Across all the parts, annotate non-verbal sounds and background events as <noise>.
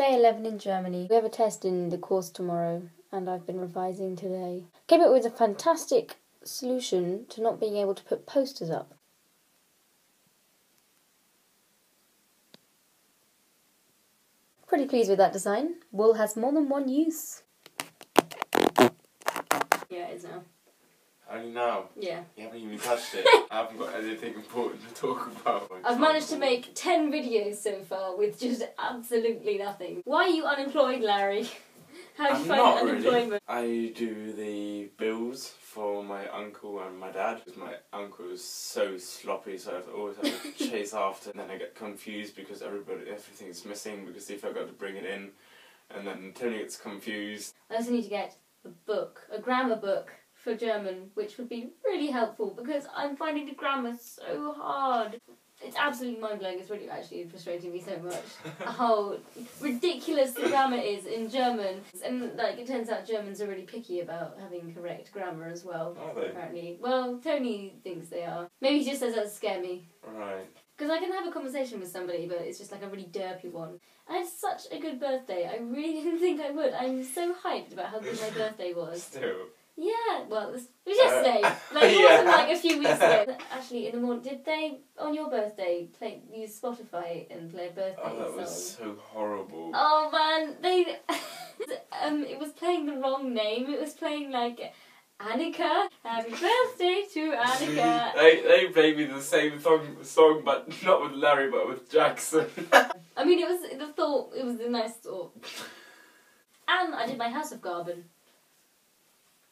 day 11 in Germany. We have a test in the course tomorrow, and I've been revising today. Came up with a fantastic solution to not being able to put posters up. Pretty pleased with that design. Wool has more than one use. Yeah, it is now. Only now. Yeah. You haven't even touched it. <laughs> I haven't got anything important to talk about. I've managed to make 10 videos so far with just absolutely nothing. Why are you unemployed, Larry? <laughs> How do you find unemployment? really. I do the bills for my uncle and my dad because my uncle is so sloppy, so I always have to <laughs> chase after. And then I get confused because everybody, everything's missing because they forgot to bring it in, and then Tony gets confused. I also need to get a book, a grammar book for German, which would be really helpful because I'm finding the grammar so hard. It's absolutely mind blowing. It's really actually frustrating me so much. <laughs> How ridiculous the grammar is in German, and like it turns out Germans are really picky about having correct grammar as well. Are they? Apparently, well, Tony thinks they are. Maybe he just says that to scare me. Right. Because I can have a conversation with somebody, but it's just like a really derpy one. I had such a good birthday. I really <laughs> didn't think I would. I'm so hyped about how good my <laughs> birthday was. Still. Yeah, well, it was, it was yesterday. Uh, <laughs> like, it yeah. wasn't like a few weeks ago. <laughs> Actually, in the morning, did they, on your birthday, play use Spotify and play a birthday Oh, that song? was so horrible. Oh man, they. <laughs> um, it was playing the wrong name. It was playing like Annika. Happy birthday to Annika. they they played me the same song, song, but not with Larry, but with Jackson. I mean, it was the thought. It was a nice thought. And I did my House of Garden.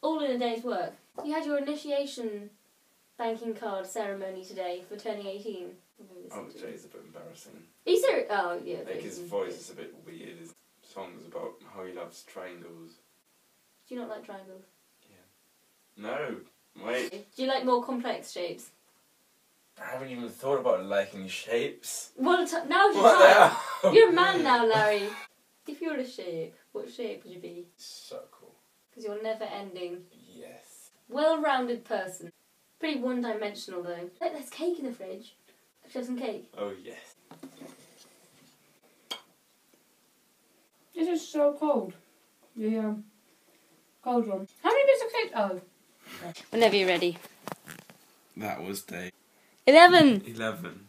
All in a day's work. You had your initiation banking card ceremony today for turning 18. oh, Jay's a bit embarrassing. Are you serious? Oh, yeah. Like his voice is a bit weird. His songs about how he loves triangles. Do you not like triangles? Yeah. No, wait. Do you like more complex shapes? I haven't even thought about liking shapes. Well, t- now's your What the time. hell? You're a man now, <laughs> Larry. If you were a shape, what shape would you be? Circle. Because you're never ending. Yes. Well rounded person. Pretty one dimensional though. Like, there's cake in the fridge. Should I have some cake? Oh yes. This is so cold. The um, cold one. How many bits of cake? Oh, Whenever you're ready. That was day 11! eleven.